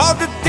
flight. to.